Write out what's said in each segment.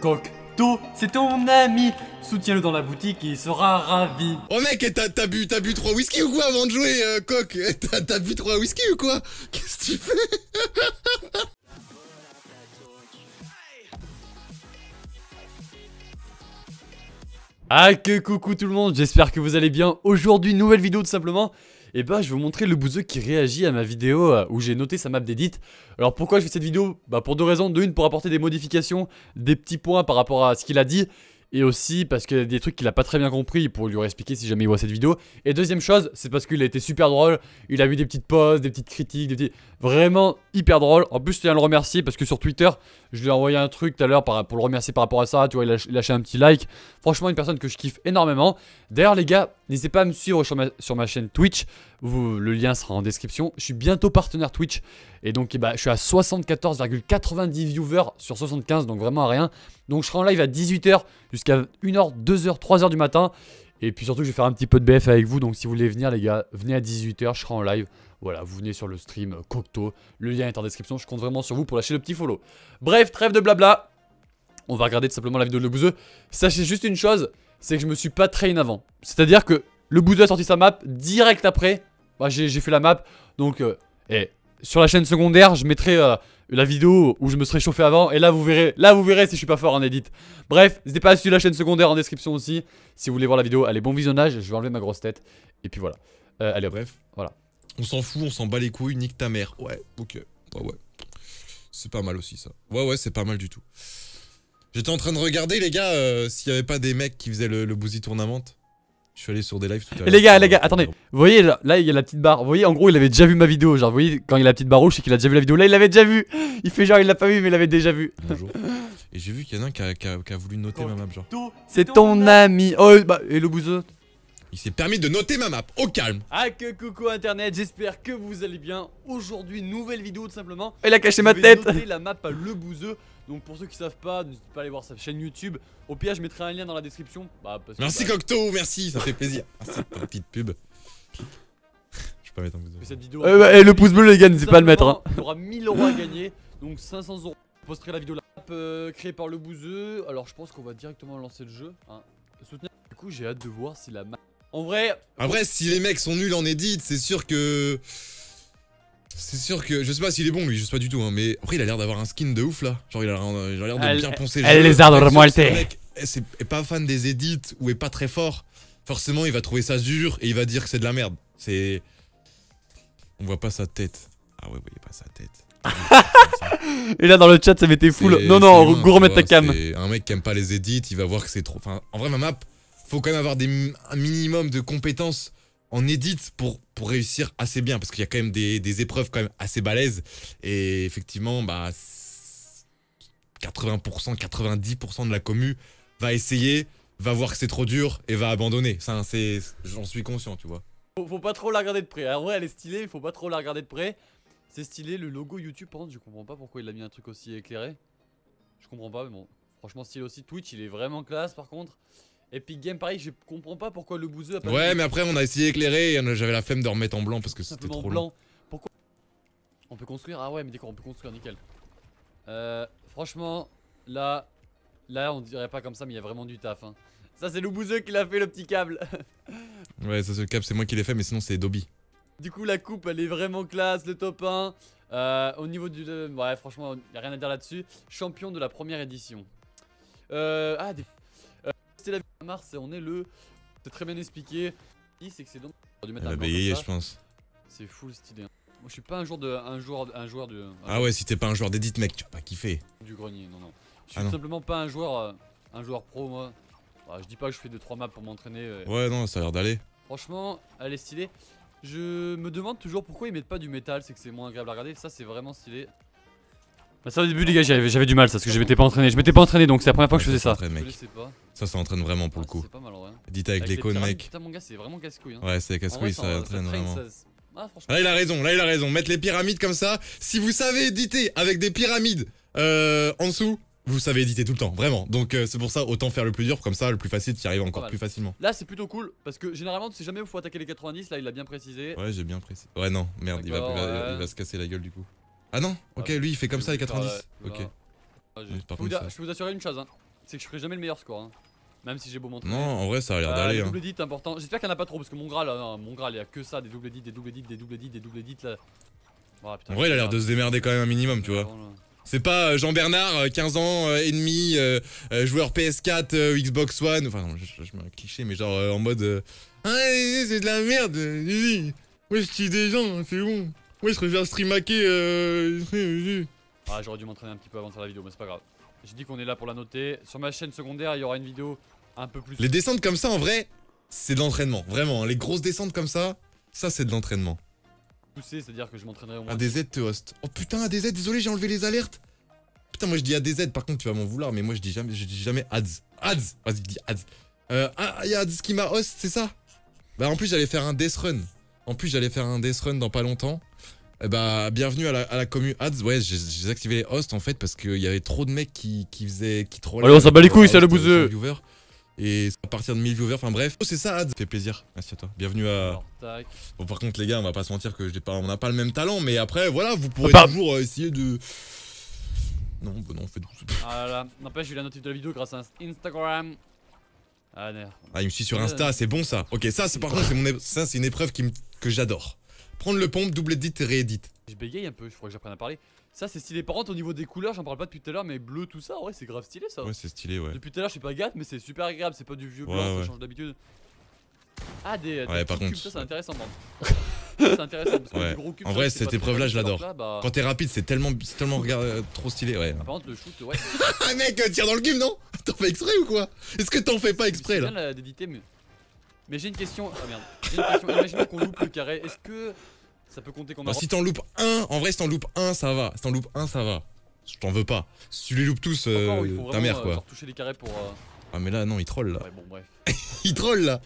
Cocteau, c'est ton ami. Soutiens-le dans la boutique et il sera ravi. Oh mec, eh, t'as t'as bu, t'as bu 3 whisky ou quoi avant de jouer, euh, coq? Eh, T'as t'as bu 3 whisky ou quoi? Qu'est-ce que tu fais? Ah que coucou tout le monde, j'espère que vous allez bien. Aujourd'hui, nouvelle vidéo tout simplement. Et bah je vais vous montrer le bouseux qui réagit à ma vidéo euh, où j'ai noté sa map d'édit. Alors pourquoi je fais cette vidéo? Bah pour deux raisons. De une pour apporter des modifications, des petits points par rapport à ce qu'il a dit. Et aussi parce qu'il y a des trucs qu'il a pas très bien compris pour lui expliquer si jamais il voit cette vidéo. Et deuxième chose, c'est parce qu'il a été super drôle. Il a eu des petites pauses, des petites critiques, des petits... Vraiment hyper drôle. En plus, je tiens à le remercier parce que sur Twitter, je lui ai envoyé un truc tout à l'heure pour le remercier par rapport à ça. Tu vois, il a lâché un petit like. Franchement, une personne que je kiffe énormément. D'ailleurs, les gars, n'hésitez pas à me suivre sur ma, chaîne Twitch. Le lien sera en description. Je suis bientôt partenaire Twitch. Et donc, eh bah, je suis à 74,90 viewers sur 75. Donc, vraiment à rien. Donc, je serai en live à 18h jusqu'à 1h, 2h, 3h du matin. Et puis surtout, je vais faire un petit peu de BF avec vous. Donc, si vous voulez venir, les gars, venez à 18h. Je serai en live. Voilà, vous venez sur le stream euh, Cocteau. Le lien est en description. Je compte vraiment sur vous pour lâcher le petit follow. Bref, trêve de blabla. On va regarder tout simplement la vidéo de Le Bouzeux. Sachez juste une chose, c'est que je me suis pas train avant. C'est-à-dire que Le Bouzeux a sorti sa map direct après. J'ai fait la map. Donc, euh, et sur la chaîne secondaire, je mettrai euh, la vidéo où je me serais chauffé avant. Et là, vous verrez, là, vous verrez si je suis pas fort en edit. Bref, n'hésitez pas à suivre la chaîne secondaire en description aussi. Si vous voulez voir la vidéo, allez, bon visionnage. Je vais enlever ma grosse tête. Et puis voilà. Euh, allez, hop. Bref. Voilà. On s'en fout, on s'en bat les couilles, nique ta mère. Ouais, ok. Ouais, ouais. C'est pas mal aussi ça. Ouais, ouais, c'est pas mal du tout. J'étais en train de regarder, les gars, euh, s'il y avait pas des mecs qui faisaient le, le Boozy Tournament. Je suis allé sur des lives tout à l'heure. Les gars, les gars, attendez. Vous voyez, là, là, il y a la petite barre. Vous voyez, en gros, il avait déjà vu ma vidéo. Genre, vous voyez, quand il y a la petite barre rouge, c'est qu'il a déjà vu la vidéo. Là, il l'avait déjà vu. Il fait genre, il l'a pas vu, mais il l'avait déjà vu. Bonjour. Et j'ai vu qu'il y en a un qui a, qui a- qui a voulu noter ma map, genre. C'est ton ami. Oh, bah, et le bouseux Il s'est permis de noter ma map, au calme. Ah que coucou internet, j'espère que vous allez bien. Aujourd'hui, nouvelle vidéo tout simplement. Il a caché ma Je vais tête. noter la map à Le Bouzeux. Donc pour ceux qui savent pas, n'hésitez pas à aller voir sa chaîne YouTube. Au pire, je mettrai un lien dans la description. Bah, parce que, Merci bah, Cocteau, merci, ça fait plaisir. Merci pour la petite pub. Je vais pas mettre un cette vidéo. Euh, bah, et le pouce bleu les gars, n'hésitez pas à le mettre. hein. hein. Il y aura 1000 euros à gagner. Donc 500 euros. Je posterai la vidéo la map euh, créée par Le Bouzeux. Alors je pense qu'on va directement lancer le jeu. hein. Soutenir. Du coup, j'ai hâte de voir si la map. En vrai, Après, si les mecs sont nuls en edit, c'est sûr que. C'est sûr que. Je sais pas s'il est bon lui, je sais pas du tout, hein, mais après il a l'air d'avoir un skin de ouf là. Genre il a l'air de Elle- bien poncer le elle les a est, c'est- est pas fan des edits ou est pas très fort, forcément il va trouver ça dur et il va dire que c'est de la merde. C'est. On voit pas sa tête. Ah ouais, vous voyez pas sa tête. et là dans le chat, ça m'était full. Non, non, tu remettre ta cam. Un mec qui aime pas les edits, il va voir que c'est trop. Enfin, en vrai, ma map, faut quand même avoir des, un minimum de compétences en edit pour, pour réussir assez bien. Parce qu'il y a quand même des, des épreuves quand même assez balèzes. Et effectivement, bah. 80%, 90% de la commu va essayer, va voir que c'est trop dur et va abandonner. Ça, c'est. J'en suis conscient, tu vois. Faut, faut pas trop la regarder de près. En vrai, elle est stylée, il faut pas trop la regarder de près. C'est stylé, le logo YouTube, par contre, je comprends pas pourquoi il a mis un truc aussi éclairé. Je comprends pas, mais bon, franchement, stylé aussi. Twitch, il est vraiment classe par contre. Epic Game, pareil, je comprends pas pourquoi le bouseux a pas Ouais, mais après, on a essayé d'éclairer et j'avais la flemme de remettre en blanc parce que c'était trop long. blanc. Pourquoi On peut construire Ah ouais, mais d'accord, on peut construire, nickel. Euh, franchement, là, là, on dirait pas comme ça, mais il y a vraiment du taf. hein. Ça, c'est le bouseux qui l'a fait, le petit câble. Ouais, ça, c'est le cap, c'est moi qui l'ai fait, mais sinon, c'est Dobby. Du coup, la coupe, elle est vraiment classe, le top 1. Euh, au niveau du. ouais, franchement, y a rien à dire là-dessus. Champion de la première édition. Euh, ah, des. C'était la à mars et on est le. C'est très bien expliqué. C'est que c'est donc. Elle a bégayé, je pense. C'est full stylé. hein. Moi, je suis pas un joueur de. Un joueur, un joueur de. Ah ouais, si t'es pas un joueur d'edit, mec, tu vas pas kiffer. Du grenier, non, non. Je suis Ah non. simplement pas un joueur. euh, un joueur pro, moi. Ouais, je dis pas que je fais 2-3 maps pour m'entraîner. euh, Ouais, non, ça a l'air d'aller. Franchement, elle est stylée. Je me demande toujours pourquoi ils mettent pas du métal, c'est que c'est moins agréable à regarder. Ça, c'est vraiment stylé. Bah, ça, au début, les gars, j'avais j'avais du mal, ça, parce que je m'étais pas entraîné. Je m'étais pas entraîné, donc c'est la première fois que je faisais ça. mec. sais pas. Ça, ça entraîne vraiment pour le Ah, coup. C'est pas mal, ouais. Edit avec les les cônes, mec. Putain, mon gars, c'est vraiment casse-couille. Hein. Ouais, c'est casse-couille, ça entraîne traîne, vraiment. ça- Ah. Là, il a raison, là, il a raison. Mettre les pyramides comme ça. Si vous savez éditer avec des pyramides euh, en dessous, vous savez éditer tout le temps, vraiment. Donc, euh, c'est pour ça, autant faire le plus dur, comme ça, le plus facile, tu y arrives encore plus facilement. Là, c'est plutôt cool, parce que généralement, tu sais jamais où faut attaquer les 90. Là, il l'a bien précisé. Ouais, j'ai bien précisé. Ouais, non, merde, il va, il va- il va se casser la gueule du coup. Ah non Ok, Ah, lui, il fait comme ça les Je vais vous 90. faire, Ok. euh, voilà. Ah, je peux vous contre, dire- ça- je peux vous assurer une chose, hein. c'est que je ferai jamais le meilleur score. Hein. Même si j'ai beau montrer. Non, en vrai, ça a l'air Euh, d'aller. Hein. double edits important. J'espère qu'il n'y en a pas trop parce que mon Graal, non, mon Graal, il y a que ça, des double edits, des double edits, des double edits, des double edits là. Putain, En vrai, il a l'air de se démerder quand même un minimum, tu vois. C'est pas euh, Jean-Bernard, euh, 15 ans, euh, ennemi, euh, euh, joueur PS4, euh, Xbox One. Enfin, non, je, je, je mets un cliché, mais genre euh, en mode. euh, ah, c'est de la merde. Moi, je tue des gens, c'est bon. Moi, je préfère streamaker. Euh... Ah, j'aurais dû m'entraîner un petit peu avant de faire la vidéo, mais c'est pas grave. J'ai dit qu'on est là pour la noter. Sur ma chaîne secondaire, il y aura une vidéo un peu plus. Les descentes comme ça, en vrai, c'est de l'entraînement. Vraiment, les grosses descentes comme ça, ça, c'est de l'entraînement. poussée, c'est-à-dire que je m'entraînerai au moins. ADZ te host. Oh putain, ADZ, désolé, j'ai enlevé les alertes. Putain, moi je dis ADZ, par contre tu vas m'en vouloir, mais moi je dis jamais, je dis jamais ads. Ads, vas-y, dis ads. Euh, ah, y'a ads qui m'a host, c'est ça? Bah en plus j'allais faire un death run. En plus j'allais faire un death run dans pas longtemps. Eh bah bienvenue à la, à la commu ads. Ouais, j'ai désactivé les hosts en fait parce qu'il y avait trop de mecs qui, qui faisaient, qui trollaient. Allez, on s'en bat les couilles, c'est le bouseux. Et à partir de 1000 viewers, enfin bref. Oh, c'est ça, ads. Ça fait plaisir. Merci à toi. Bienvenue à. Bon, par contre, les gars, on va pas se mentir que j'ai pas, on n'a pas le même talent, mais après, voilà, vous pourrez toujours euh, essayer de. Non, bah non, faites Ah là là, n'empêche, j'ai eu la notif de la vidéo grâce à Instagram. Ah, merde. Ah, il me suit sur Insta, c'est bon ça. Ok, ça, c'est par contre, c'est mon, é- ça, c'est une épreuve qui me- que j'adore. Prendre le pompe, double edit et réédit. Je bégaye un peu, je crois que j'apprenne à parler. Ça, c'est stylé. Par contre, au niveau des couleurs, j'en parle pas depuis tout à l'heure, mais bleu, tout ça, ouais, c'est grave stylé ça. Ouais, c'est stylé, ouais. Depuis tout à l'heure, je suis pas gâte, mais c'est super agréable. C'est pas du vieux Ouais, blanc, ouais. ça change d'habitude. Ah, des. des Ouais, par contre- cubes, ça, c'est intéressant, man. c'est intéressant parce que Ouais. gros cubes, En vrai, cette épreuve-là, facile, je l'adore. là, bah- Quand t'es rapide, c'est tellement, c'est tellement regard- euh, trop stylé, ouais. Par contre, le shoot, ouais. Ah, mec, euh, tire dans le cube, non? T'en fais exprès ou quoi? Est-ce que t'en fais pas exprès là d'éditer, mais. Mais j'ai une question. Ah merde. J'ai une question. Imaginons qu'on loupe le carré. Est-ce que ça peut compter comme un Bah, si t'en loupes un, en vrai, si t'en loupes un, ça va. Si t'en loupes un, ça va. Je t'en veux pas. Si tu les loupes tous, euh, Encore où il faut ta mère euh, quoi. genre, toucher les carrés pour. euh, Ah, mais là, non, il troll là. Ouais, bon, bref. Il troll là.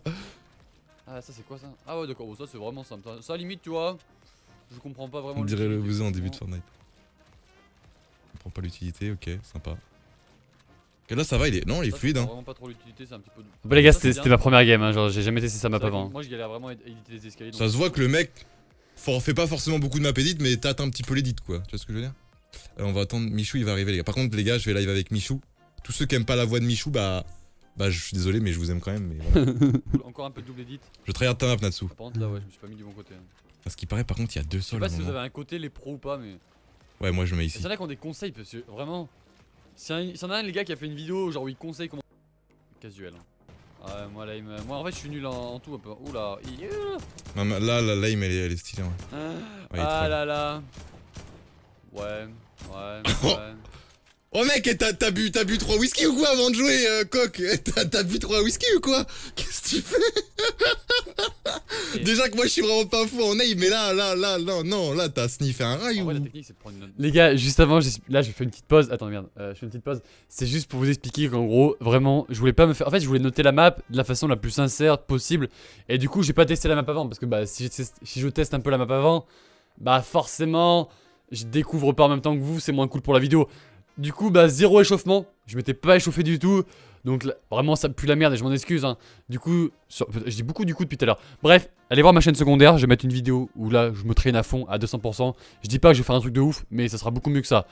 Ah, ça c'est quoi ça? Ah, ouais, d'accord. Bon, ça c'est vraiment simple. Ça, ça, limite, tu vois. Je comprends pas vraiment. On dirait le buzzer en début de. Fortnite. On prend pas l'utilité, ok, sympa. Là ça va, il est. Non, il est fluide hein. vraiment pas trop l'utilité, c'est un petit peu. Bah les gars, c'est c'était ma première game, hein, genre j'ai jamais testé ça map C'est avant. Moi, je galère vraiment à éditer les escaliers. Ça se voit que le mec fait pas forcément beaucoup de map edit, mais tâte un petit peu l'edit quoi. Tu vois ce que je veux dire? Euh, On va attendre, Michou il va arriver les gars. Par contre, les gars, je vais live avec Michou. Tous ceux qui aiment pas la voix de Michou, bah. Bah, je suis désolé, mais je vous aime quand même. Mais voilà. Encore un peu de double edit. je tryhard ta map, Natsu. Par contre, là, ouais, je me suis pas mis du bon côté. hein. Parce qu'il paraît, par contre, il y a deux Je sais sols. pas si vous avez un côté, les pros ou pas, mais. Ouais, moi je mets ici. a qui ont des conseils parce que vraiment. S'il y, en a- un, les gars, qui a fait une vidéo genre où il conseille comment. Casuel. hein. Ouais, moi là, il me- moi en fait, je suis nul en, en tout un peu. Oula. il- Non, mais là, la lame, elle est, elle est stylée. ouais. Ah, Ouais, il ah là là. Ouais, ouais, ouais. Oh mec, et t'as t'as bu, t'as bu 3 whisky ou quoi avant de jouer, euh, coq? T'as t'as bu 3 whisky ou quoi? Qu'est-ce que tu fais? Déjà que moi je suis vraiment pas fou en aim, mais là, là, là, non, non, là t'as sniffé un rail En ou vrai, la technique, c'est de prendre une note. Les gars, juste avant, j'ai- là je fais une petite pause. Attends, merde, euh, je fais une petite pause. C'est juste pour vous expliquer qu'en gros, vraiment, je voulais pas me faire. En fait, je voulais noter la map de la façon la plus sincère possible. Et du coup, j'ai pas testé la map avant. Parce que bah, si je, teste, si je teste un peu la map avant, bah forcément, je découvre pas en même temps que vous, c'est moins cool pour la vidéo. Du coup, bah, zéro échauffement. Je m'étais pas échauffé du tout. Donc là, vraiment, ça pue la merde et je m'en excuse. hein. Du coup, sur- je dis beaucoup du coup depuis tout à l'heure. Bref, allez voir ma chaîne secondaire. Je vais mettre une vidéo où là, je me traîne à fond à 200%. Je dis pas que je vais faire un truc de ouf, mais ça sera beaucoup mieux que ça.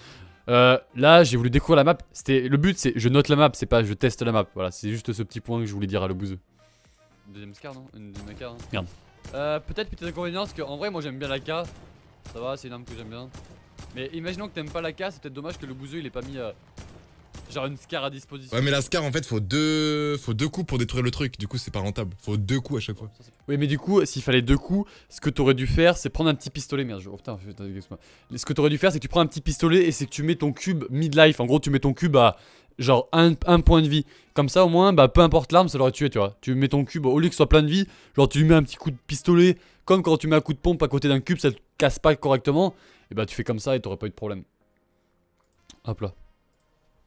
Euh, là, j'ai voulu découvrir la map. C'était le but, c'est je note la map, c'est pas je teste la map. Voilà, c'est juste ce petit point que je voulais dire à le bouseux. Deuxième scar, non? Une deuxième AK. hein. Merde. Euh, peut-être petit inconvénient, parce qu'en vrai, moi j'aime bien l'AK. Ça va, c'est une arme que j'aime bien. Mais imaginons que t'aimes pas l'AK, c'est peut-être dommage que le bouseux il ait pas mis euh, genre une scar à disposition. Ouais, mais la Scar en fait, faut deux, faut deux coups pour détruire le truc, du coup c'est pas rentable. Faut deux coups à chaque fois. Oui, mais du coup, s'il fallait deux coups, ce que t'aurais dû faire, c'est prendre un petit pistolet. Merde, je... oh, putain, putain, excuse-moi. Ce que t'aurais dû faire, c'est que tu prends un petit pistolet et c'est que tu mets ton cube mid-life. En gros, tu mets ton cube à genre un, un point de vie. Comme ça, au moins, bah peu importe l'arme, ça l'aurait tué, tu vois. Tu mets ton cube, au lieu que ce soit plein de vie, genre tu lui mets un petit coup de pistolet. Comme quand tu mets un coup de pompe à côté d'un cube, ça te casse pas correctement. Et bah tu fais comme ça et t'aurais pas eu de problème. Hop là.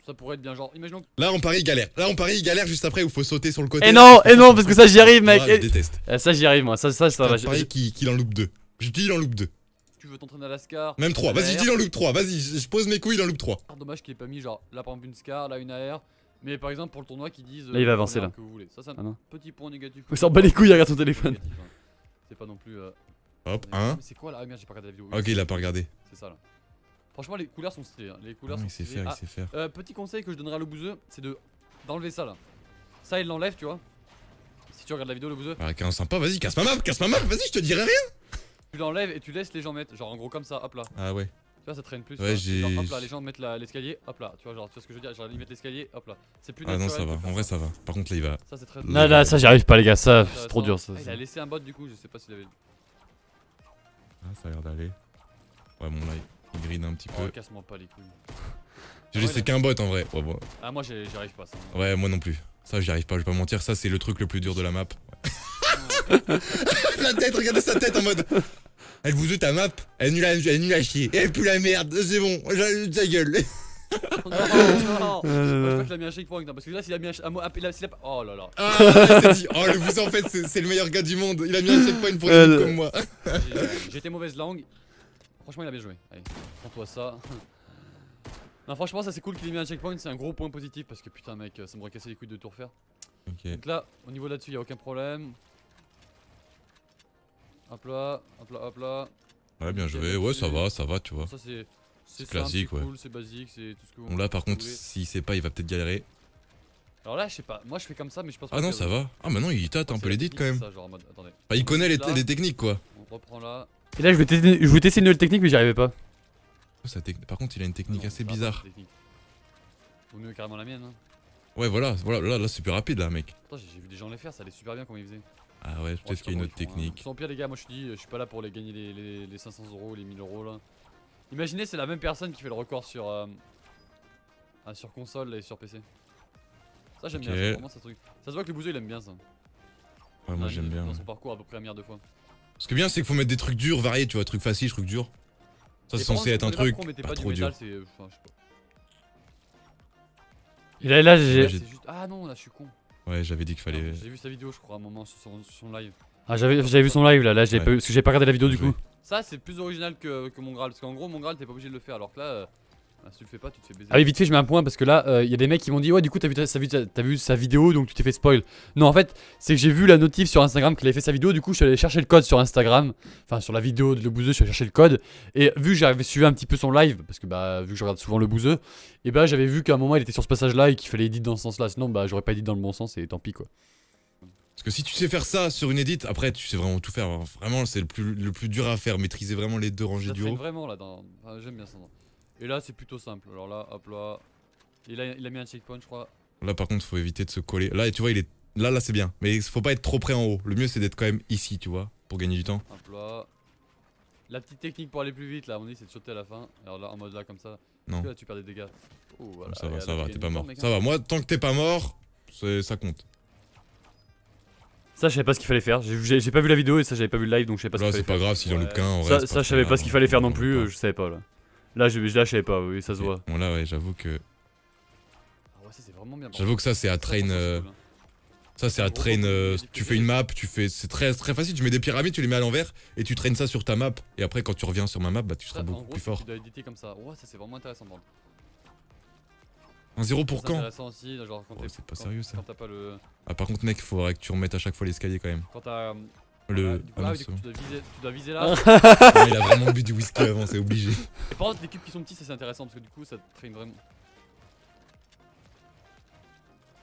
Ça pourrait être bien, genre, imaginons que Là on parie, il galère. Là on parie, il galère juste après où faut sauter sur le côté. Et non, et non, parce que ça j'y arrive, mec. Ah, je déteste. Ah, ça j'y arrive, moi. Ça, ça, ça va. Je parie qu'il qu'il en loupe deux. Je dis il en loupe deux. Tu veux t'entraîner à la scar. Même trois. Vas-y, je dis en loupe trois. Vas-y, je pose mes couilles, loupe trois. Ah, Dommage qu'il ait pas mis genre là par exemple une scar, là une AR. Mais par exemple pour le tournoi qui disent. Là, il va euh, avancer, là. Que vous voulez. Ça, c'est un Ah non. petit point négatif. Il s'en bat les couilles, regarde son téléphone. Hein. C'est pas non plus. euh, Hop, Mais un. C'est quoi là? Ah merde, j'ai pas regardé la vidéo. Ok, il a pas regardé. C'est ça là. Franchement, les couleurs sont stylées. hein. Les couleurs sont il sait stylées. faire, Ah, il sait faire. euh, petit conseil que je donnerai à le bouseux, c'est de d'enlever ça là. Ça, il l'enlève, tu vois. Si tu regardes la vidéo, le bouseux, Ah, sympa, vas-y, casse ma map, casse ma map, vas-y, je te dirai rien. Tu l'enlèves et tu laisses les gens mettre. Genre en gros comme ça, hop là. Ah ouais. Tu vois, ça traîne plus. Ouais, j'ai- Genre, hop là, les gens mettent l'escalier, hop là. Tu vois, genre, tu vois ce que je veux dire? Genre, ils mettent l'escalier, hop là. C'est plus Ah non, ça va. En vrai, ça va. Par contre, là, il va. Ça, c'est très très là, ça j'y arrive pas les gars, ça c'est trop dur ça. Ah, il a laissé un bot du coup, je sais pas s'il avait. Ah, ça a l'air d'aller. Ouais, mon là, il gride un petit Oh, peu. casse-moi pas les couilles. J'ai laissé là. qu'un bot en vrai. Ouais, bon. Ah, moi j'y j'y arrive pas ça. ouais, moi non plus. Ça, j'y arrive pas, je vais pas mentir. Ça, c'est le truc le plus dur de la map. La tête, regardez sa tête en mode. Elle vous ta map, elle à, elle chier. Elle pue la merde, c'est bon, ta gueule. non, non, Moi, je crois qu'il a mis un checkpoint parce que là s'il a mis un, Oh là là. Ah, dit. Oh, le vous en fait, c'est le meilleur gars du monde. Il a mis un checkpoint pour Euh, une le- comme moi. Été mauvaise langue. Franchement, il a bien joué. Allez, prends-toi ça. Non, franchement, ça c'est cool qu'il ait mis un checkpoint. C'est un gros point positif parce que putain, mec, ça m'aurait cassé les couilles de tout refaire. Ok. Donc là, au niveau là-dessus, il a aucun problème. Hop là, hop là, hop là. Ouais, bien joué. Ouais, ça va, ça va, tu vois. Ça c'est. C'est classique, simple, ouais. cool, c'est basique, c'est tout ce que vous Bon, là, par contre, s'il sait pas, il va peut-être galérer. Alors là, je sais pas. Moi, je fais comme ça, mais je pense pas Ah non, ça va. Ah, maintenant, il tâte un C'est peu les technique, quand même. ça, genre en mode- attendez. Enfin, il connaît les, techniques, quoi. On reprend là. Et là je voulais tester, je voulais tester une nouvelle technique mais j'y arrivais pas. Oh, Par contre, il a une technique Non, assez bizarre. Vaut mieux carrément la mienne. Hein. Ouais, voilà, voilà, là, là c'est plus rapide, là, mec. Attends, j'ai j'ai vu des gens les faire, ça allait super bien comme ils faisaient. Ah ouais, peut-être qu'il y a une autre hein. technique. Sans pire les gars, moi je te dis, je suis pas là pour les gagner les, les, les 500 euros, les 1000 euros là. Imaginez c'est la même personne qui fait le record sur euh, ah, sur console et sur PC. Ça j'aime bien, ça, vraiment ça truc. Ça se voit que le bouseux il aime bien ça. Ouais, moi Dans- j'aime bien. Dans son parcours à peu près un milliard de fois. Ce qui est bien, c'est qu'il faut mettre des trucs durs, variés, tu vois, trucs faciles, trucs durs. Ça, c'est censé être un truc pas pourquoi on mettait pas pas du trop dur. métal, euh, enfin, je sais pas. Et là, là j'ai. j'ai- C'est juste ah non là je suis con. Ouais, j'avais dit qu'il fallait. J'ai vu sa vidéo je crois à un moment sur son, sur son live. Ah j'avais vu son live là, là j'ai Ouais. pas parce que j'ai pas regardé la vidéo du coup. Ça c'est plus original que, que mon Graal parce qu'en gros mon Graal t'es pas obligé de le faire alors que là euh, bah, si tu le fais pas tu te fais baiser. Ah oui vite fait je mets un point parce que là il y a des mecs qui m'ont dit ouais du coup t'as vu, vu, vu sa vidéo donc tu t'es fait spoil. Non en fait c'est que j'ai vu la notif sur Instagram qu'il avait fait sa vidéo du coup je suis allé chercher le code sur Instagram, enfin sur la vidéo de le bouseux je suis allé chercher le code et vu que j'avais suivi un petit peu son live parce que bah vu que je regarde souvent le bouseux et bah j'avais vu qu'à un moment il était sur ce passage là et qu'il fallait edit dans ce sens là sinon bah j'aurais pas edit dans le bon sens et tant pis quoi. Parce que si tu sais faire ça sur une edit, après tu sais vraiment tout faire. hein. Vraiment, c'est le plus, le plus dur à faire, maîtriser vraiment les deux rangées Ça du haut. vraiment là dans. enfin, J'aime bien ça. Et là c'est plutôt simple. Alors là hop là. Et là il a mis un checkpoint je crois. Là, par contre, faut éviter de se coller. Là, tu vois, il est. Là, là, c'est bien. Mais il faut pas être trop près en haut. Le mieux, c'est d'être quand même ici, tu vois, pour gagner du temps. Hop là. La petite technique pour aller plus vite là, on dit c'est de sauter à la fin. Alors là en mode là comme ça. Non. Parce que là tu perds des dégâts. Oh voilà. ça va, ça va, t'es pas mort. mec, Ça hein. va, moi, tant que t'es pas mort, c'est- ça compte. Ça je savais pas ce qu'il fallait faire, j'ai- pas vu la vidéo et ça j'avais pas vu le live donc je sais pas ce Là, qu'il c'est fallait pas grave s'il en Ouais. loupe qu'un. en faire. vrai, Ça, c'est ça je savais pas ce qu'il fallait faire non grave. plus, euh, je savais pas là. Là je, là, je savais pas, oui ça se voit. Bon, là, ouais, j'avoue que. Ah ouais ça c'est vraiment bien. J'avoue que ça, c'est à. Ça, train. euh, c'est cool, hein. Ça, c'est à train. euh, tu fais une map, tu fais. C'est très, très facile. Tu mets des pyramides, tu les mets à l'envers et tu traînes ça sur ta map. Et après, quand tu reviens sur ma map, bah, tu Ça, seras en beaucoup gros, plus fort. Tu dois éditer comme ça. Ouais ça c'est vraiment intéressant. par contre. Un zéro pour C'est quand intéressant aussi, genre quand Oh, c'est pas quand- sérieux, ça. Quand t'as pas le. Ah, par contre, mec, faudrait que tu remettes à chaque fois l'escalier quand même. Quand t'as. Le. voilà, du coup, ah ah, du coup, tu dois viser, tu dois viser là. Ah, il a vraiment bu du whisky avant, c'est obligé. Et par contre, les cubes qui sont petits, ça, c'est intéressant parce que du coup, ça te traîne vraiment.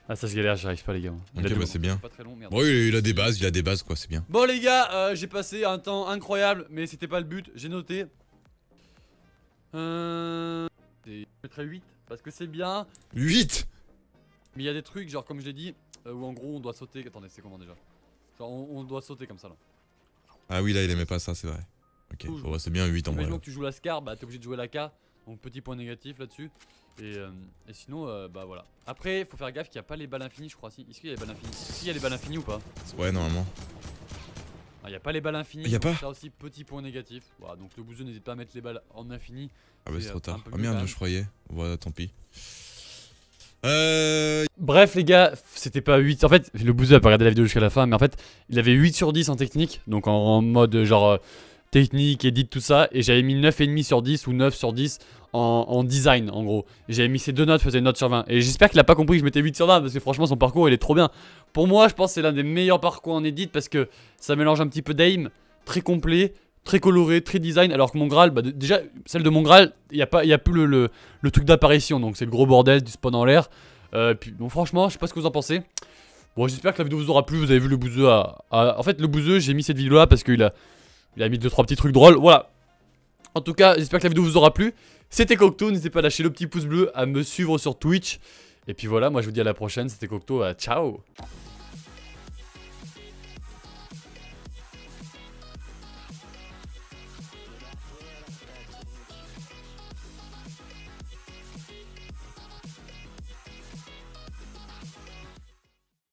Ah ça je galère, j'arrive pas les gars. Il Ok, bah, c'est bien. Pas très long, merde. Bon, il il a des bases, il a des bases, quoi, c'est bien. Bon, les gars, euh, j'ai passé un temps incroyable, mais c'était pas le but. J'ai noté. Euh. Je mettrais 8 parce que c'est bien. 8 Mais il y a des trucs, genre comme je l'ai dit, euh, où en gros on doit sauter. Attendez, c'est comment déjà? Genre on, on doit sauter comme ça là. Ah oui, là, il aimait pas ça, c'est vrai. Ok, ouais, c'est bien 8 en vrai. Là. que tu joues la Scar, bah t'es obligé de jouer la K. Donc petit point négatif là-dessus. Et, euh, et sinon, euh, bah voilà. Après, faut faire gaffe qu'il n'y a pas les balles infinies, je crois. Si. Est-ce qu'il y a les balles infinies? Est-ce qu'il y a les balles infinies ou pas? Ouais, normalement. Ah, il n'y a pas les balles infinies. Y a pas Ça aussi, petit point négatif. Voilà, donc le bouseux n'hésite pas à mettre les balles en infini. Ah bah, C'est, trop tard. Ah merde, je croyais. Voilà, tant pis. Euh. Bref les gars, c'était pas 8. En fait, le bouseux a pas regardé la vidéo jusqu'à la fin, mais en fait, il avait 8 sur 10 en technique, donc en, mode euh, genre euh, technique, edit, tout ça, et j'avais mis 9,5 sur 10 ou 9 sur 10 en, design en gros. J'avais mis ces deux notes, faisait une note sur 20. Et j'espère qu'il a pas compris que je mettais 8 sur 20 parce que franchement son parcours il est trop bien. Pour moi, je pense que c'est l'un des meilleurs parcours en edit parce que ça mélange un petit peu d'aim, très complet, très coloré, très design. Alors que mon Graal, bah, déjà, celle de mon Graal, il n'y a, a plus le, truc d'apparition, donc c'est le gros bordel du spawn en l'air. Euh, puis, bon, franchement, je sais pas ce que vous en pensez. Bon, j'espère que la vidéo vous aura plu. Vous avez vu le bouseux à. à- En fait, le bouseux, j'ai mis cette vidéo là parce qu'il a, il a mis 2-3 petits trucs drôles. Voilà. En tout cas, j'espère que la vidéo vous aura plu. C'était Cocteau. N'hésitez pas à lâcher le petit pouce bleu, à me suivre sur Twitch. Et puis voilà, moi je vous dis à la prochaine. C'était Cocteau. euh, ciao